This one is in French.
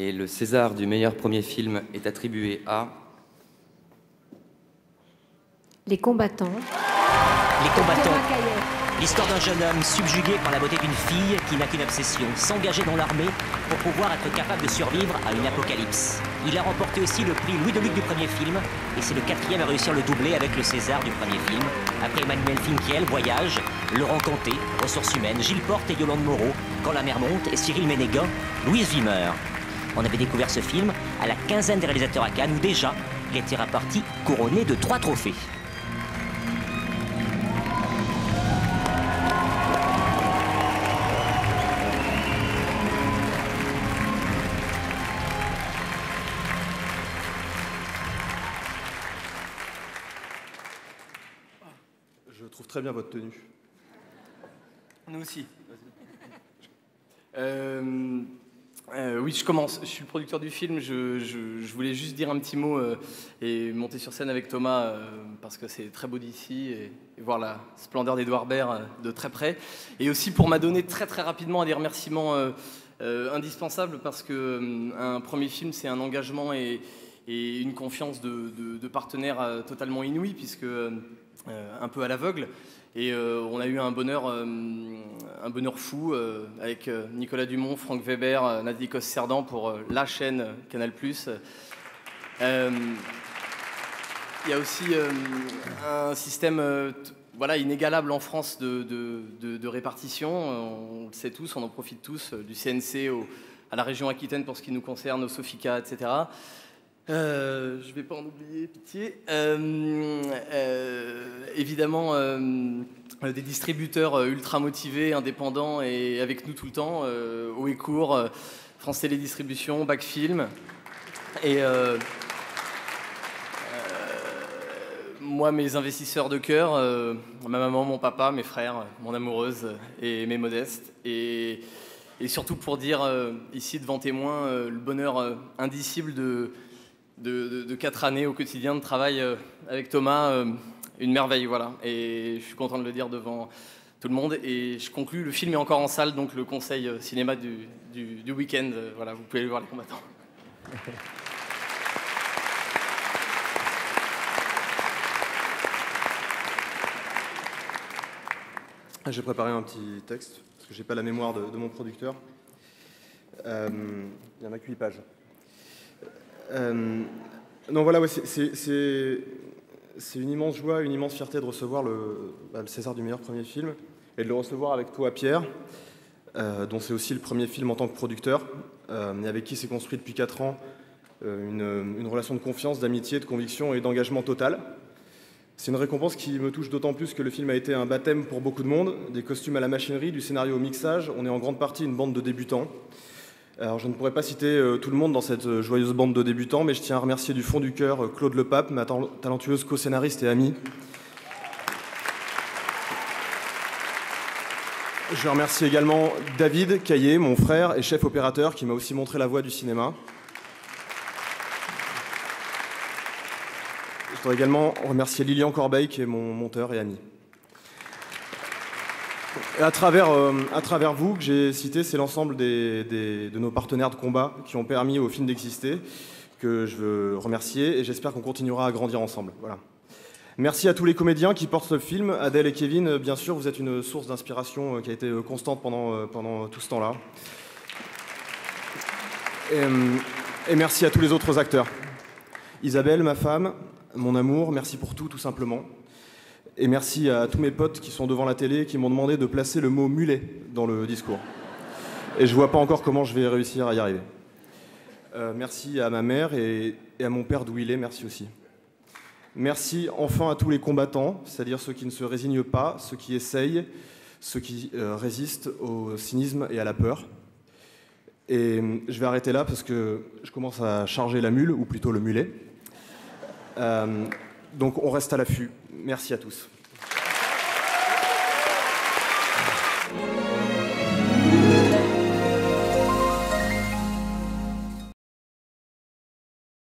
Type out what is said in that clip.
Et le César du meilleur premier film est attribué à Les combattants. Les combattants. L'histoire d'un jeune homme subjugué par la beauté d'une fille qui n'a qu'une obsession, s'engager dans l'armée pour pouvoir être capable de survivre à une apocalypse. Il a remporté aussi le prix Louis Deluc du premier film, et c'est le quatrième à réussir le doublé avec le César du premier film. Après Emmanuel Finkiel, Voyage, Laurent Canté, Ressources humaines, Gilles Porte et Yolande Moreau, Quand la mer monte, et Cyril Ménégan, Louise Wimmer. On avait découvert ce film à la quinzaine des réalisateurs à Cannes, où déjà, il était reparti couronné de trois trophées. Je trouve très bien votre tenue. Nous aussi. Euh, euh, oui, je commence. Je suis le producteur du film. Je, voulais juste dire un petit mot euh, et monter sur scène avec Thomas euh, parce que c'est très beau d'ici et, voir la splendeur d'Edouard Baird de très près. Et aussi pour m'adonner très très rapidement à des remerciements indispensables parce que un premier film, c'est un engagement et, une confiance de, de- partenaires totalement inouïe puisque un peu à l'aveugle. Et on a eu un bonheur, un bonheur fou euh, avec euh, Nicolas Dumont, Franck Weber, euh, Nathalie Cosse-Cerdan pour la chaîne Canal+. Il y a aussi un système voilà, inégalable en France de, répartition. On le sait tous, on en profite tous, du CNC à la région Aquitaine pour ce qui nous concerne, au Sofica, etc. Euh, je ne vais pas en oublier, pitié. Euh, euh, évidemment, des distributeurs ultra motivés, indépendants et avec nous tout le temps. Court, euh, France Télédistribution, Backfilm. Et moi, mes investisseurs de cœur, ma maman, mon papa, mes frères, mon amoureuse et mes modestes. Et, surtout pour dire ici devant témoins euh, le bonheur indicible de, de, quatre années au quotidien de travail euh, avec Thomas. euh, une merveille, voilà. Et je suis content de le dire devant tout le monde. Et je conclus, le film est encore en salle, donc le conseil euh, cinéma du, du- week-end, voilà, vous pouvez aller voir les combattants. Ah, J'ai préparé un petit texte, parce que j'ai pas la mémoire de, mon producteur. Il y en a que 8 pages. Euh, non, voilà, c'est- une immense joie, une immense fierté de recevoir le, bah, le César du meilleur premier film, et de le recevoir avec toi, Pierre, euh, dont c'est aussi le premier film en tant que producteur, euh, et avec qui s'est construit depuis 4 ans euh, une, une relation de confiance, d'amitié, de conviction et d'engagement total. C'est une récompense qui me touche d'autant plus que le film a été un baptême pour beaucoup de monde, des costumes à la machinerie, du scénario au mixage. On est en grande partie une bande de débutants. Alors je ne pourrais pas citer euh, tout le monde dans cette euh, joyeuse bande de débutants, mais je tiens à remercier du fond du cœur euh, Claude Lepape, ma tal- talentueuse co-scénariste et amie. Je remercie également David Caillé, mon frère et chef opérateur, qui m'a aussi montré la voie du cinéma. Je voudrais également remercier Lilian Corbeil, qui est mon monteur et ami. À travers, euh, à travers vous, que j'ai cité, c'est l'ensemble des- de nos partenaires de combat qui ont permis au film d'exister, que je veux remercier, et j'espère qu'on continuera à grandir ensemble. Voilà. Merci à tous les comédiens qui portent ce film. Adèle et Kevin, euh, bien sûr, vous êtes une source d'inspiration euh, qui a été constante pendant, pendant tout ce temps-là. Et merci à tous les autres acteurs. Isabelle, ma femme, mon amour, merci pour tout, tout simplement. Et merci à tous mes potes qui sont devant la télé, qui m'ont demandé de placer le mot mulet dans le discours. Et je vois pas encore comment je vais réussir à y arriver. Euh, merci à ma mère et, et à mon père d'où il est, merci aussi. Merci enfin à tous les combattants, c'est-à-dire ceux qui ne se résignent pas, ceux qui essayent, ceux qui euh, résistent au cynisme et à la peur. Et euh, je vais arrêter là parce que je commence à charger la mule, ou plutôt le mulet. Donc on reste à l'affût. Merci à tous.